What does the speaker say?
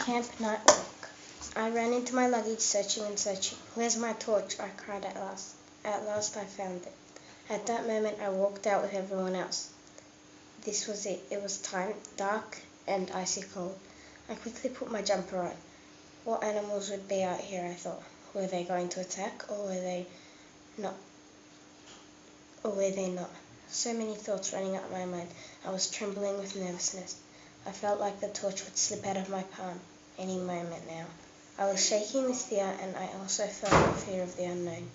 Camp night walk. I ran into my luggage, searching and searching. Where's my torch? I cried at last. At last I found it. At that moment I walked out with everyone else. This was it. It was time, dark and icy cold. I quickly put my jumper on. What animals would be out here, I thought. Were they going to attack or were they not? Or were they not? So many thoughts running up my mind. I was trembling with nervousness. I felt like the torch would slip out of my palm any moment now. I was shaking with fear and I also felt the fear of the unknown.